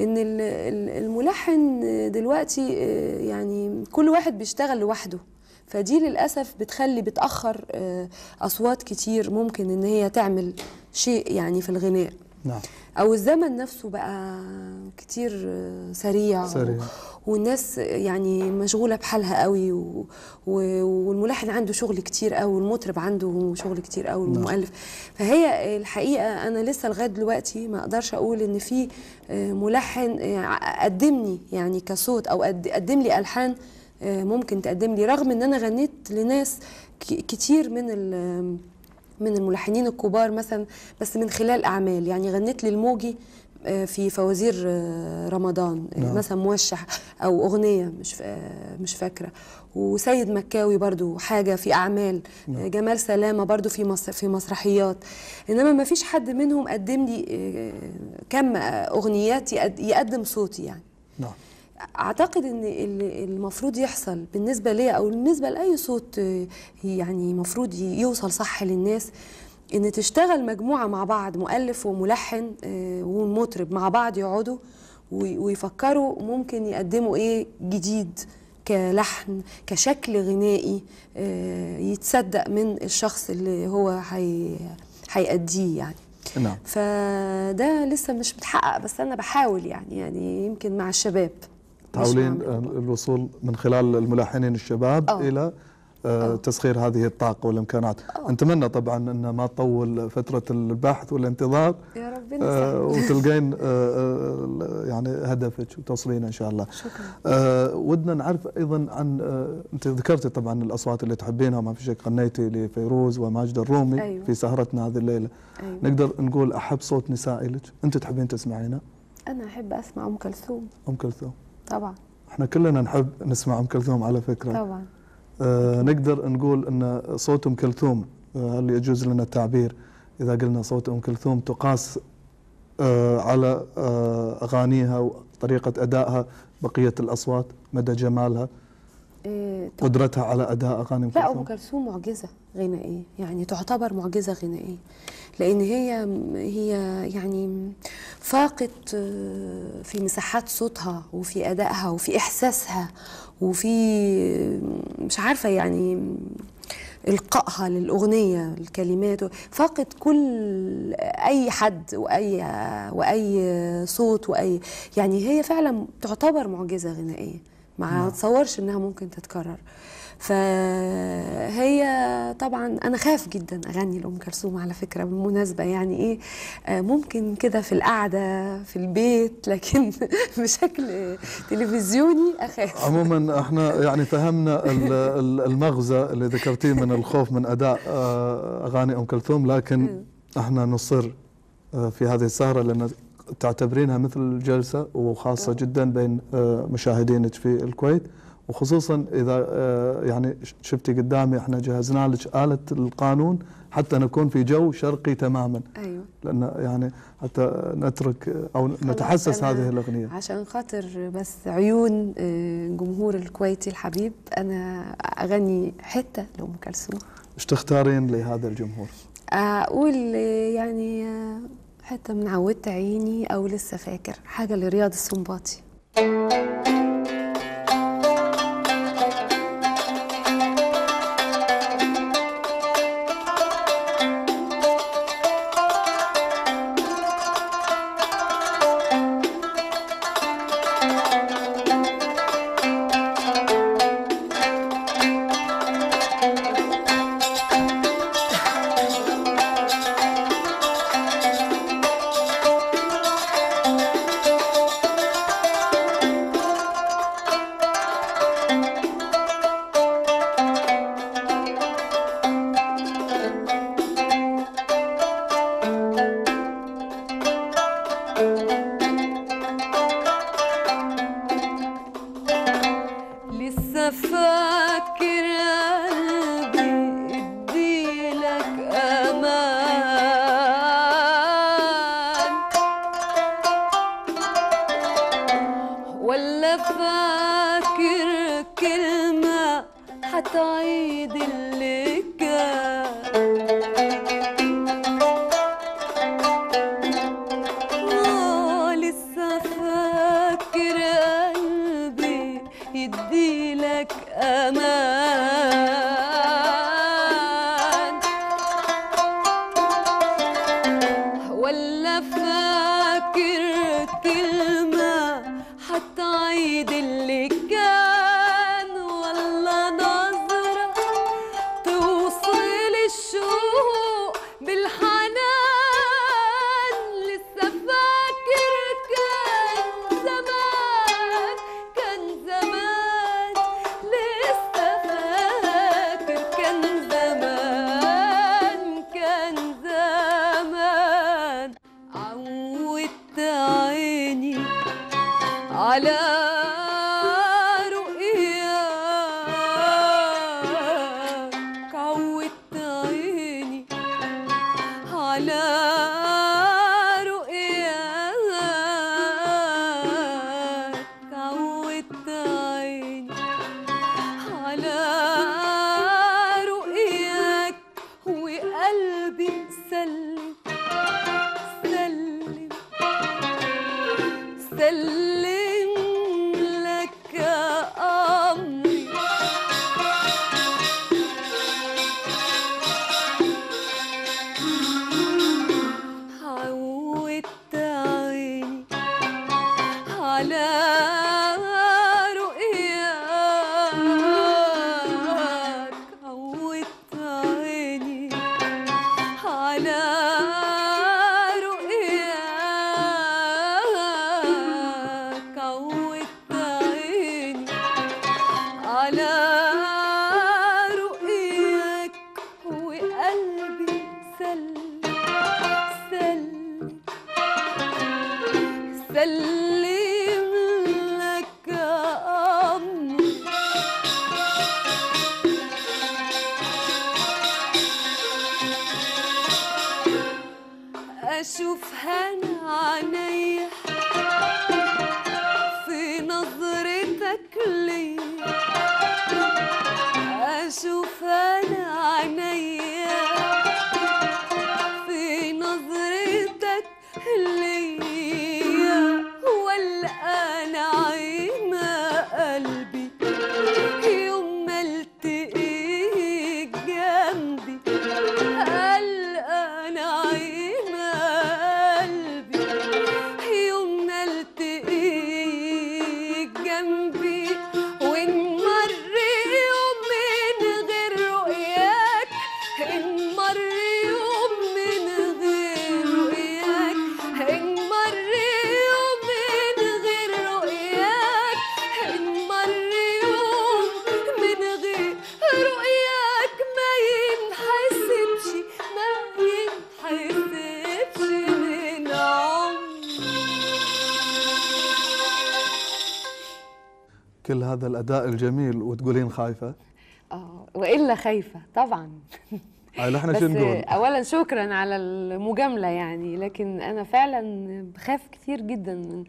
إن ال- ال- الملحن دلوقتي آه، يعني كل واحد بيشتغل لوحده. فدي للأسف بتخلي بتأخر آه، أصوات كتير ممكن إن هي تعمل شيء يعني في الغناء. نعم. أو الزمن نفسه بقى كتير آه، سريع, سريع. والناس يعني مشغولة بحالها قوي و... و... والملحن عنده شغل كتير قوي والمطرب عنده شغل كتير قوي نعم. والمؤلف فهي الحقيقة أنا لسه لغاية دلوقتي ما أقدرش أقول إن في آه، ملحن آه، قدمني يعني كصوت أو قد- قدم لي ألحان آه، ممكن تقدم لي رغم إن أنا غنيت لناس كتير من ال من الملحنين الكبار مثلا بس من خلال أعمال يعني غنيت للموجي في فوازير آه، رمضان آه، نعم. مثلا موشح أو أغنية مش مش فاكرة. وسيد مكاوي برضو حاجة في أعمال آه، جمال سلامة برضو في في مسرحيات. إنما ما فيش حد منهم قدم لي كم أغنيات يقد- يقدم صوتي يعني. نعم. أعتقد إن المفروض يحصل بالنسبة ليا أو بالنسبة لأي صوت يعني المفروض يوصل صح للناس. إن تشتغل مجموعة مع بعض مؤلف وملحن آه، ومطرب مع بعض يقعدوا وي- ويفكروا ممكن يقدموا إيه جديد كلحن كشكل غنائي آه، يتصدق من الشخص اللي هو هي هيأديه يعني نعم فده لسه مش متحقق بس أنا بحاول يعني يعني يمكن مع الشباب تحاولين الوصول من خلال الملحنين الشباب آه. إلى. تسخير هذه الطاقة والإمكانات. نتمنى طبعا إن ما تطول فترة البحث والانتظار. يا ربنا آه، وتلقين [laughs] آه، آه، يعني هدفك وتوصلين إن شاء الله. شكرا. آه ودنا نعرف أيضا عن آه أنت ذكرتي طبعا الأصوات اللي تحبينها وما في شك غنيتي لفيروز وماجد الرومي أيوة. في سهرتنا هذه الليلة. أيوة. نقدر نقول أحب صوت نسائي لك. أنت تحبين تسمعينه؟ أنا أحب أسمع أم كلثوم. أم كلثوم. طبعا. إحنا كلنا نحب نسمع أم كلثوم على فكرة. طبعا. آه نقدر نقول إن صوت أم كلثوم آه هل يجوز لنا التعبير؟ إذا قلنا صوت أم كلثوم تقاس آه على آه أغانيها وطريقة أدائها بقية الأصوات مدى جمالها إيه قدرتها على أداء أغاني لا أم كلثوم معجزة غنائية يعني تعتبر معجزة غنائية لأن هي هي يعني فاقت آه، في مساحات صوتها وفي أدائها وفي إحساسها وفي مش عارفة يعني إلقائها للأغنية الكلمات فاقت كل أي حد وأي وأي صوت وأي يعني هي فعلا تعتبر معجزة غنائية ما اتصورش إنها ممكن تتكرر. فهي طبعا أنا خاف جدا أغني لأم كلثوم على فكرة بالمناسبة. يعني إيه؟ آه، ممكن كده في القعدة في البيت لكن [laughs] بشكل تلفزيوني أخاف. عموما إحنا يعني فهمنا ال- ال- المغزى اللي ذكرتيه من الخوف من أداء آه، أغاني أم كلثوم لكن إحنا نصر آه، في هذه السهرة لأن تعتبرينها مثل جلسة وخاصة جدا بين مشاهدينك في الكويت. وخصوصا إذا آه، يعني شفتي قدامي إحنا جهزنا لك آلة القانون حتى نكون في جو شرقي تماما. أيوه. لأن يعني حتى نترك أو نتحسس هذه الأغنية. عشان خاطر بس عيون آه، جمهور الكويتي الحبيب أنا أغني حتة لأم كلثوم. إيش تختارين لهذا الجمهور؟ أقول آه، يعني حتة من عودت عيني أو لسه فاكر حاجة لرياض السنباطي. هذا الأداء الجميل وتقولين خايفة؟ آه وإلا خايفة طبعا. هاي إحنا شو نقول؟ اولا شكرا على المجاملة يعني لكن أنا فعلا بخاف كتير جدا من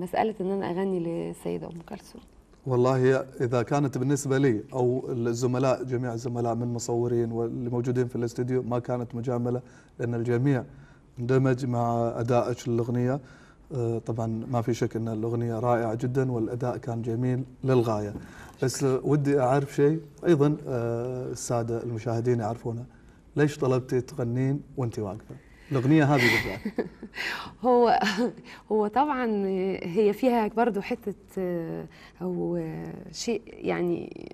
مسألة إن أنا أغني للسيدة أم كلثوم. والله إذا كانت بالنسبة لي أو الزملاء جميع الزملاء من مصورين واللي موجودين في الاستديو ما كانت مجاملة لأن الجميع اندمج مع أدائك للأغنية. آه، طبعا ما في شك إن الأغنية رائعة جدا والأداء كان جميل للغاية. بس آه، ودي أعرف شيء أيضا آه، السادة المشاهدين يعرفونه. ليش طلبتي تغنين وانت واقفة؟ الأغنية هذه بالذات. [laughs] هو هو طبعا هي فيها برضو حتة أو شيء يعني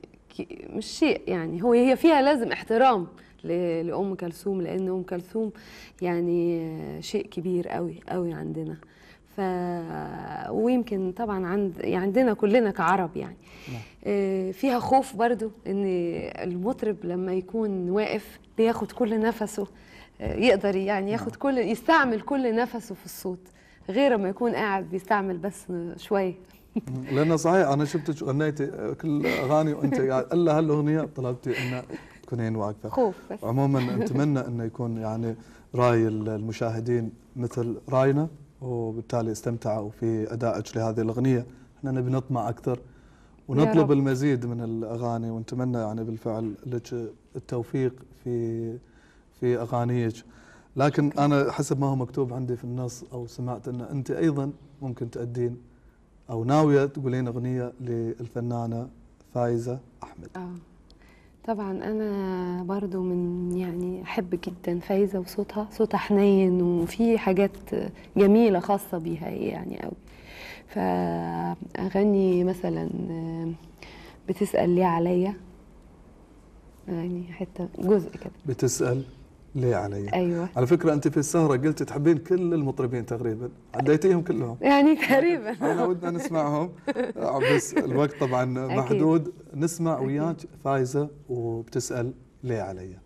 مش شيء يعني هو هي فيها لازم احترام لأم كلثوم لأن أم كلثوم يعني شيء كبير قوي قوي عندنا. ف ويمكن طبعا عند يعني عندنا كلنا كعرب يعني. آه، فيها خوف برضو إن المطرب لما يكون واقف بياخد كل نفسه آه، يقدر يعني ياخد كل يستعمل كل نفسه في الصوت غير ما يكون قاعد بيستعمل بس شوية لأنه صحيح أنا شفتك غنيتي كل أغاني وأنت قاعد إلا هالأغنية طلبتي إن تكونين واقفة. خوف بس. عموما نتمنى إنه يكون يعني رأي المشاهدين مثل رأينا. وبالتالي استمتعوا في ادائك لهذه الأغنية. إحنا نبي نطمع أكثر ونطلب. المزيد من الأغاني ونتمنى يعني بالفعل لك التوفيق في في أغانيك. لكن أنا حسب ما هو مكتوب عندي في النص أو سمعت أن أنت أيضا ممكن تأدين أو ناوية تقولين أغنية للفنانة فايزة أحمد. آه. طبعا أنا برضو من يعني أحب جدا فايزة وصوتها صوتها حنين وفي حاجات جميلة خاصة بيها يعني قوي فأغني مثلا بتسأل ليه عليا؟ يعني حتة جزء كده. بتسأل؟ ليه علي؟ أيوه. على فكرة أنت في السهرة قلت تحبين كل المطربين تقريبا. عديتيهم كلهم. يعني تقريبا. أنا ودنا نسمعهم. آه، بس الوقت طبعا أكيد. محدود. نسمع وياك فايزة وبتسأل ليه علي؟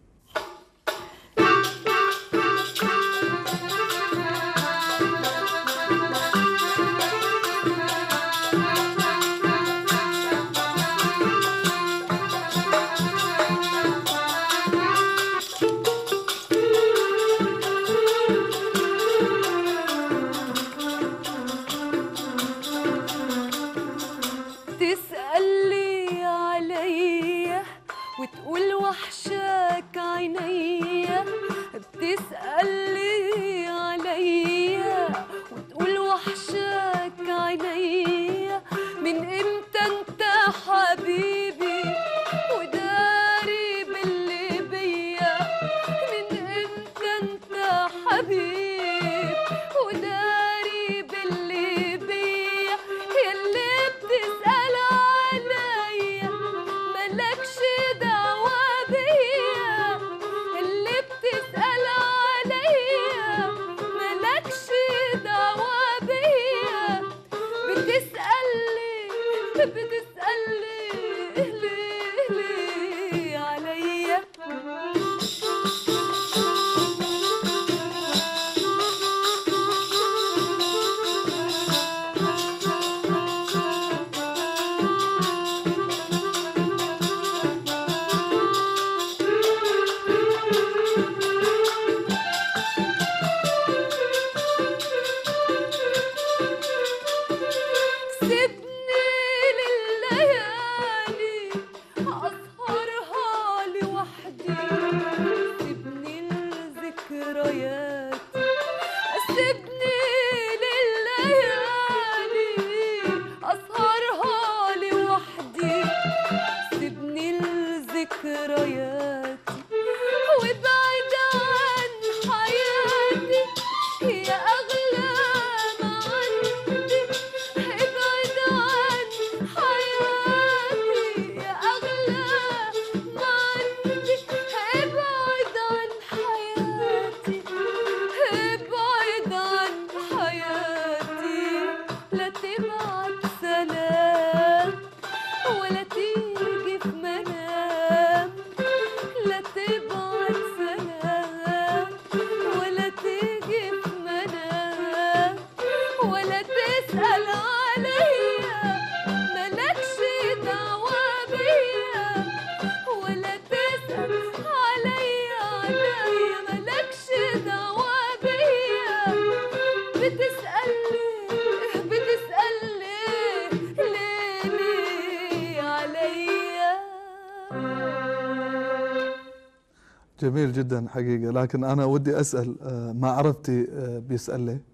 جميل جدا حقيقة لكن أنا ودي أسأل آه، ما عرفتي آه، بيسأل ليه؟ [laughs]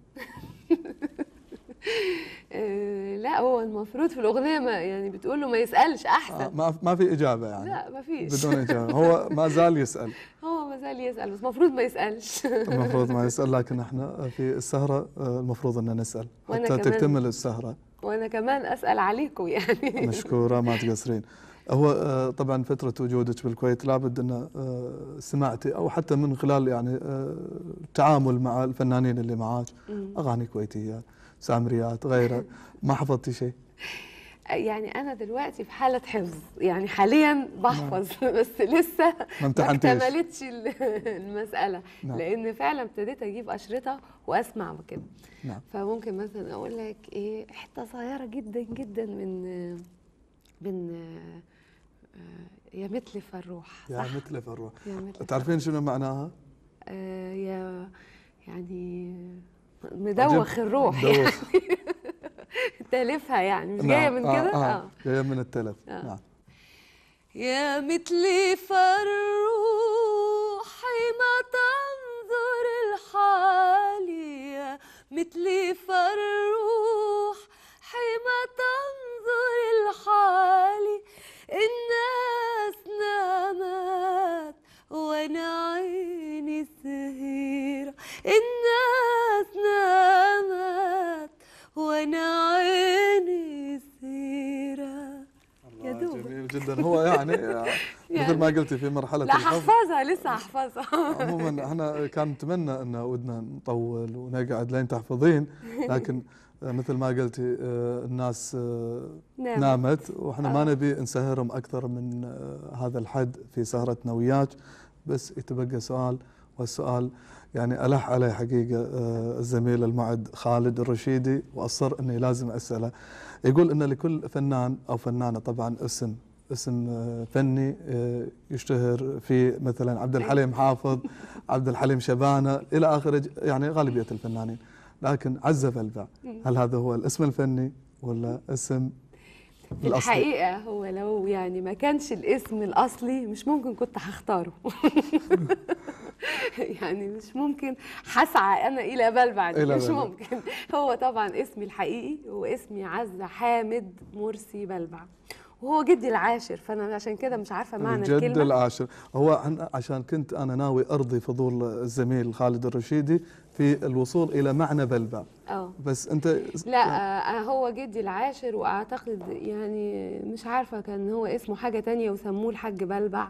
آه، لا هو المفروض في الأغنية ما يعني بتقول له ما يسألش آه، احسن ما ما في إجابة يعني. لا ما فيش. بدون إجابة. هو ما زال يسأل. [laughs] هو ما زال يسأل بس المفروض ما يسألش. [laughs] المفروض ما يسأل لكن إحنا في السهرة آه، المفروض ان نسأل. حتى. تكتمل السهرة. وأنا كمان أسأل عليكم يعني. مشكورة ما تقصرين. هو آه، طبعا فترة وجودك بالكويت لابد أن آه، سمعتي أو حتى من خلال يعني آه، التعامل مع الفنانين اللي معاك. مم. أغاني كويتية سامريات غيره ما حفظتي شيء؟ [laughs] يعني أنا دلوقتي في حالة حفظ. يعني حاليا بحفظ [laughs] بس لسه ما اكتملتش ال- [laughs] المسألة. نعم. لأن فعلا ابتديت أجيب أشرطة وأسمع وكده. نعم. فممكن مثلا أقول لك إيه حتة صغيرة جدا جدا من من آه، يا مثل فالروح يا مثل فروح. مثل تعرفين شنو معناها؟ آه، يا يعني مدوخ الروح دوخ [laughs] تالفها يعني مش نعم. جاية من كده؟ آه. آه. جاية من التلف. آه. نعم. يا مثلي فروحي ما تنظر الحالي يا مثلي فروح حما تنظر الحالي الناس نامت وأنا عيني سهيرة. الناس نامت وأنا عيني سهيرة. يا دوب. جميل جدا. هو يعني [laughs] مثل ما قلتي في مرحلة لا الحفظ هحفظها لسه هحفظها عموما إحنا كان نتمنى أن ودنا نطول ونقعد لين تحفظين [laughs] لكن مثل ما قلتي آه، الناس آه، نامت. نامت وإحنا ما آه. نبي نسهرهم أكثر من آه، هذا الحد في سهرتنا وياك بس يتبقى سؤال والسؤال يعني ألح عليه حقيقة آه، الزميل المعد خالد الرشيدي وأصر إني لازم أسأله يقول إن لكل فنان أو فنانة طبعا اسم اسم آه، فني آه، يشتهر في مثلا عبد الحليم حافظ عبد الحليم شبانة إلى آخره يعني غالبية الفنانين لكن عزة بلبع هل هذا هو الاسم الفني ولا اسم في الأصلي؟ الحقيقة هو لو يعني ما كانش الاسم الأصلي مش ممكن كنت هختاره. [laughs] يعني مش ممكن هسعى أنا إلى بلبع مش بلبع. ممكن. هو طبعا اسمي الحقيقي هو اسمي عزة حامد مرسي بلبع. وهو جدي العاشر فأنا عشان كده مش عارفة معنى الجد الكلمة. العاشر. هو عشان كنت أنا ناوي أرضي فضول الزميل خالد الرشيدي في الوصول إلى معنى بلبع آه بس أنت لا آه هو جدي العاشر وأعتقد يعني مش عارفة كان هو اسمه حاجة تانية وسموه الحاج بلبع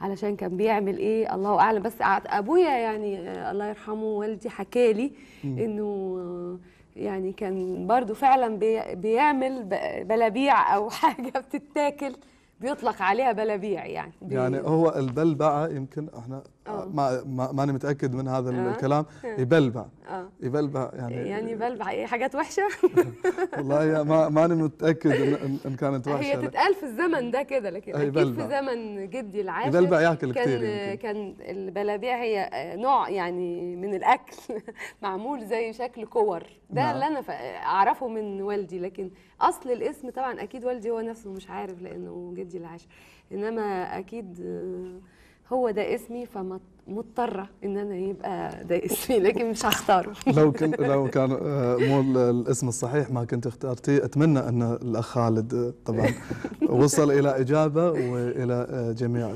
علشان كان بيعمل إيه الله أعلم. بس أبويا يعني آه الله يرحمه والدي حكالي إنه آه، يعني كان برضو فعلا بي- بيعمل بلابيع أو [laughs] حاجة بتتاكل بيطلق عليها بلابيع يعني. يعني هو البلبعة يمكن إحنا آه. ما ما ماني متأكد من هذا آه. الكلام يبلبع آه يبلبع يعني يعني [laughs] بلبع إيه حاجات وحشة [laughs] والله يا ما ماني متأكد ان, إن- كانت وحشة هي. تتقال في الزمن ده كده لكن أكيد في. زمن جدي العاشر يبلبع ياكل كان كتير يمكن. كان البلابيع هي نوع يعني من الأكل [laughs] معمول زي شكل كور ده نعم. اللي أنا أعرفه من والدي لكن أصل الاسم طبعا أكيد والدي هو نفسه مش عارف لأنه جدي العاشر إنما أكيد آه، هو ده اسمي فمضطرة إن أنا يبقى ده اسمي لكن مش هختاره. [laughs] لو كان لو كان آه، مو ال- الاسم الصحيح ما كنت اخترتيه أتمنى أن الأخ خالد آه، طبعا [laughs] وصل إلى إجابة وإلى آه، جميع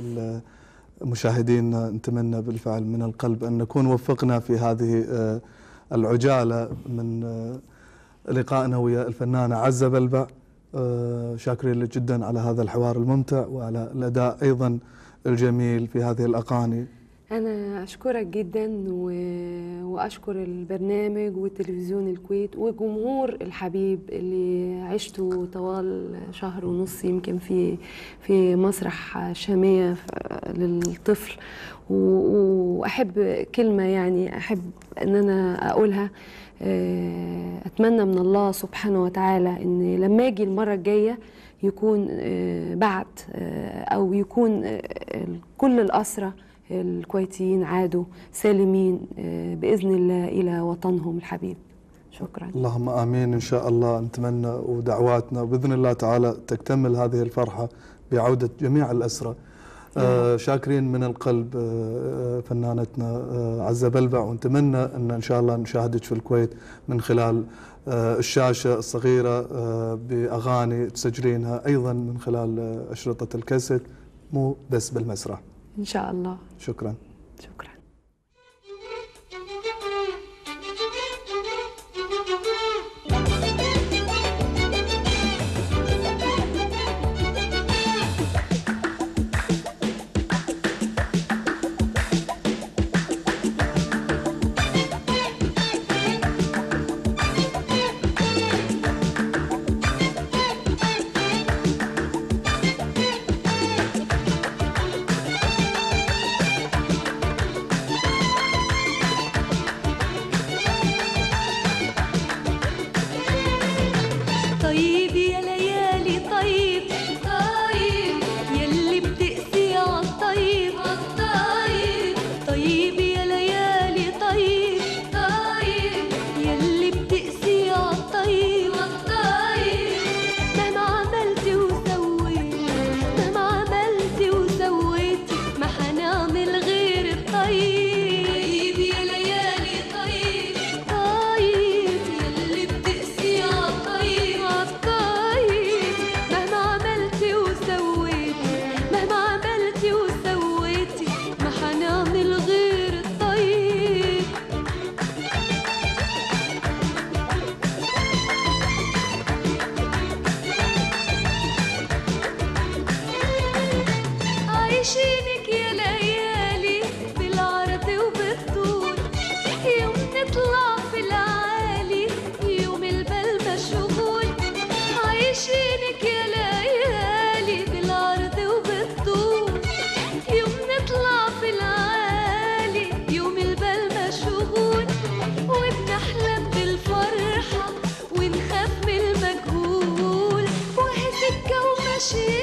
مشاهدينا نتمنى بالفعل من القلب أن نكون وفقنا في هذه العجالة من لقائنا ويا الفنانة عزة بلبع. شاكرين لك جدا على هذا الحوار الممتع وعلى الأداء أيضا الجميل في هذه الأغاني. أنا أشكرك جدا و... وأشكر البرنامج وتلفزيون الكويت وجمهور الحبيب اللي عشته طوال شهر ونص يمكن في في مسرح شامية للطفل. و- وأحب كلمة يعني أحب أن أنا أقولها آه، أتمنى من الله سبحانه وتعالى أن لما أجي المرة الجاية يكون آه، بعد آه، أو يكون آه، كل الأسرة الكويتيين عادوا سالمين بإذن الله إلى وطنهم الحبيب. شكرا. اللهم آمين. إن شاء الله نتمنى ودعواتنا بإذن الله تعالى تكتمل هذه الفرحة بعودة جميع الاسرى. آه شاكرين من القلب آه فنانتنا آه عزة بلبع ونتمنى إن إن شاء الله نشاهدك في الكويت من خلال آه الشاشة الصغيرة آه بأغاني تسجلينها أيضا من خلال آه أشرطة الكاسيت مو بس بالمسرح. إن شاء الله شكرا. شكرا 心。